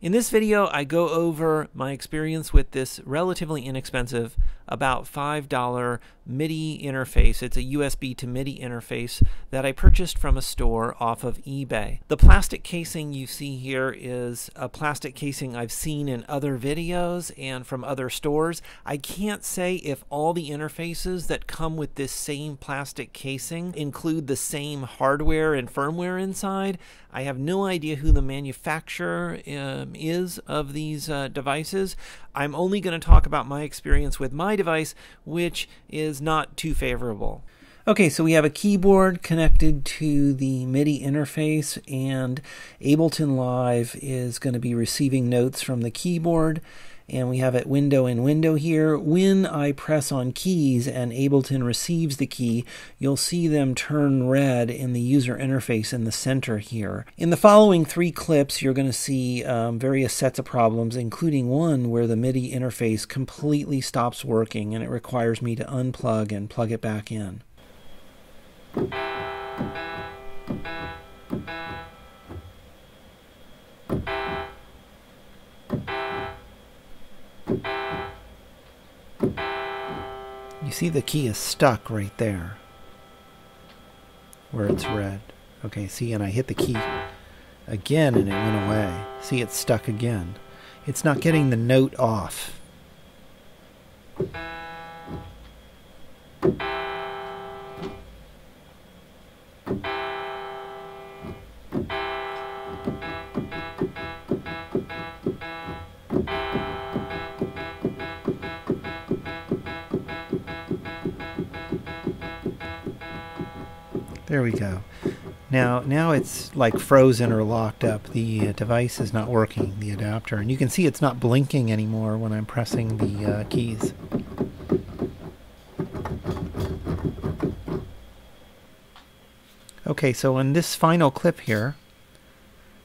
In this video, I go over my experience with this relatively inexpensive, about $5 MIDI interface. It's a USB to MIDI interface that I purchased from a store off of eBay. The plastic casing you see here is a plastic casing I've seen in other videos and from other stores. I can't say if all the interfaces that come with this same plastic casing include the same hardware and firmware inside. I have no idea who the manufacturer um, is of these uh, devices. I'm only going to talk about my experience with my device, which is not too favorable. Okay, so we have a keyboard connected to the MIDI interface, and Ableton Live is going to be receiving notes from the keyboard and we have it window in window here. When I press on keys and Ableton receives the key, you'll see them turn red in the user interface in the center here. In the following three clips, you're going to see um, various sets of problems, including one where the MIDI interface completely stops working and it requires me to unplug and plug it back in. You see the key is stuck right there where it's red. Okay, see, and I hit the key again and it went away. See, it's stuck again. It's not getting the note off. There we go. Now, now it's like frozen or locked up. The uh, device is not working, the adapter, and you can see it's not blinking anymore when I'm pressing the uh, keys. Okay, so in this final clip here,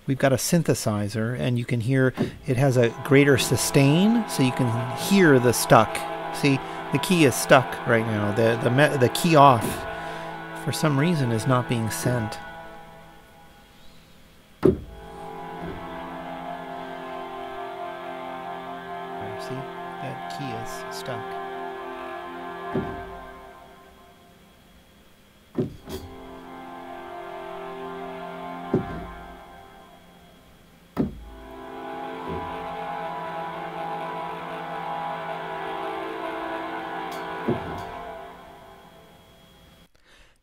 we've got a synthesizer, and you can hear it has a greater sustain, so you can hear the stuck. See, the key is stuck right now. The the the key off for some reason is not being sent. See, that key is stuck.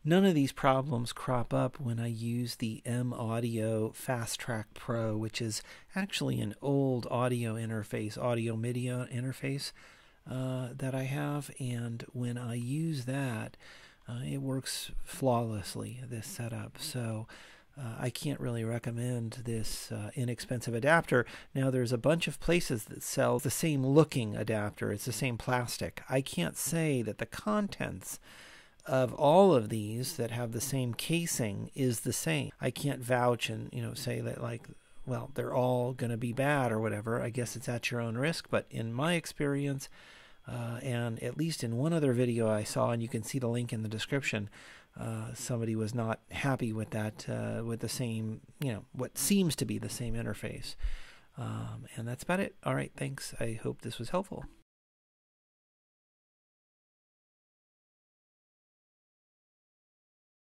None of these problems crop up when I use the M Audio Fast Track Pro, which is actually an old audio interface, audio MIDI interface uh, that I have. And when I use that, uh, it works flawlessly, this setup. So uh, I can't really recommend this uh, inexpensive adapter. Now, there's a bunch of places that sell the same looking adapter, it's the same plastic. I can't say that the contents of all of these that have the same casing is the same. I can't vouch and, you know, say that like well, they're all going to be bad or whatever. I guess it's at your own risk, but in my experience uh, and at least in one other video I saw and you can see the link in the description, uh, somebody was not happy with that uh, with the same, you know, what seems to be the same interface. Um, and that's about it. All right, thanks. I hope this was helpful.